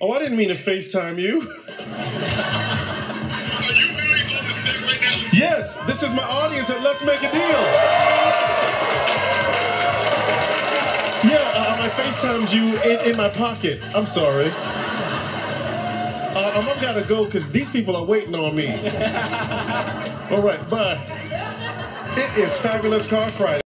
Oh, I didn't mean to FaceTime you. Yes, this is my audience at Let's Make a Deal. Yeah, uh, I FaceTimed you in, in my pocket. I'm sorry. Uh, I'm gotta go because these people are waiting on me. All right, bye. It is Fabulous Car Friday.